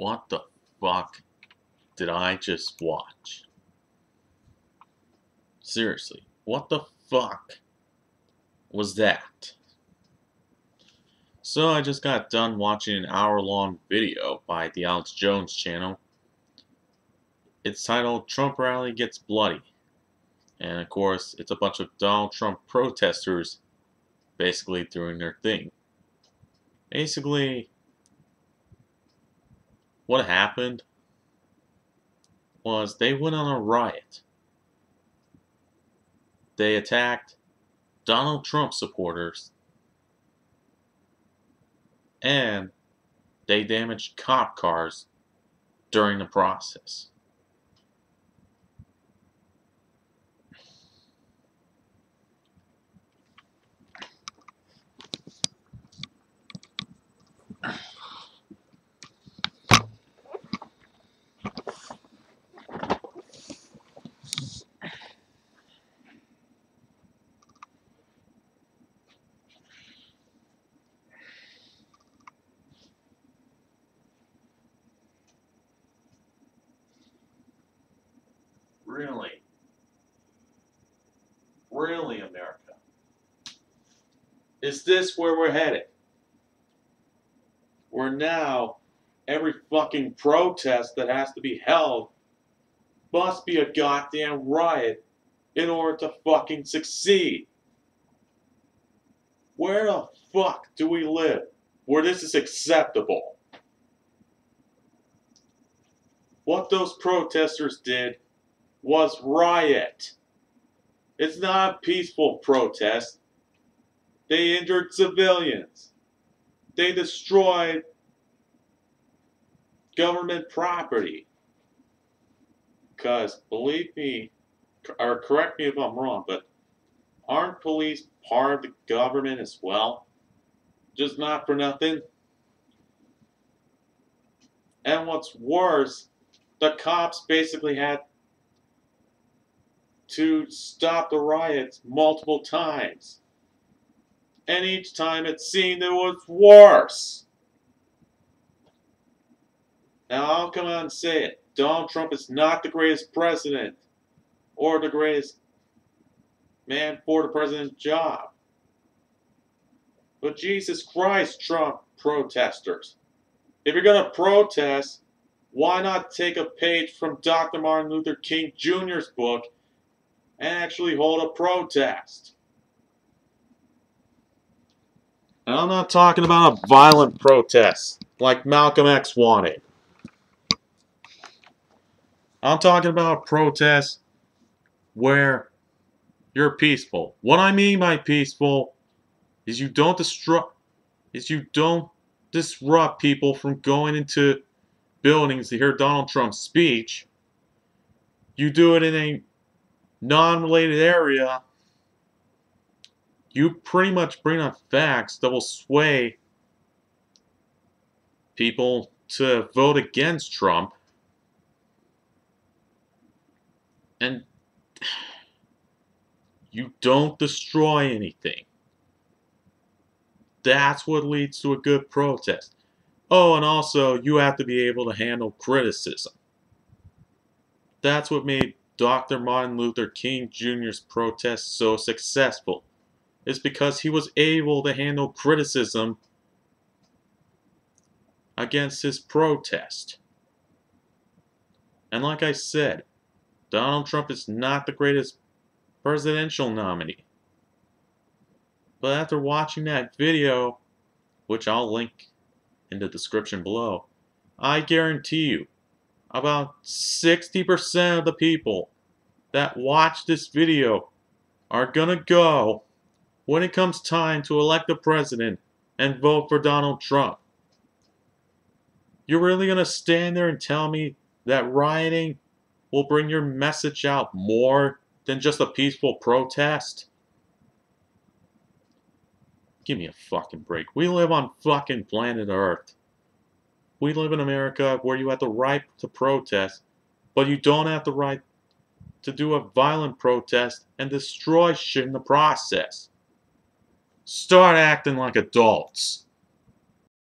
What the fuck did I just watch? Seriously, what the fuck was that? So I just got done watching an hour-long video by the Alex Jones channel. It's titled Trump Rally Gets Bloody. And of course, it's a bunch of Donald Trump protesters basically doing their thing. Basically, what happened was they went on a riot. They attacked Donald Trump supporters and they damaged cop cars during the process. Really? America? Is this where we're headed? Where now every fucking protest that has to be held must be a goddamn riot in order to fucking succeed. Where the fuck do we live where this is acceptable? What those protesters did was riot. It's not a peaceful protest. They injured civilians. They destroyed government property. Because, believe me, or correct me if I'm wrong, but aren't police part of the government as well? Just not for nothing. And what's worse, the cops basically had to stop the riots multiple times. And each time it seemed it was worse. Now I'll come out and say it. Donald Trump is not the greatest president or the greatest man for the president's job. But Jesus Christ, Trump protesters. If you're going to protest, why not take a page from Dr. Martin Luther King Jr.'s book and actually hold a protest. And I'm not talking about a violent protest like Malcolm X wanted. I'm talking about a protest where you're peaceful. What I mean by peaceful is you don't disrupt is you don't disrupt people from going into buildings to hear Donald Trump's speech. You do it in a non-related area, you pretty much bring up facts that will sway people to vote against Trump. And you don't destroy anything. That's what leads to a good protest. Oh, and also, you have to be able to handle criticism. That's what made Dr. Martin Luther King Jr.'s protest so successful is because he was able to handle criticism against his protest. And like I said, Donald Trump is not the greatest presidential nominee. But after watching that video, which I'll link in the description below, I guarantee you about 60% of the people that watch this video are gonna go when it comes time to elect a president and vote for Donald Trump. You're really gonna stand there and tell me that rioting will bring your message out more than just a peaceful protest? Give me a fucking break. We live on fucking planet Earth. We live in America where you have the right to protest, but you don't have the right to do a violent protest and destroy shit in the process. Start acting like adults.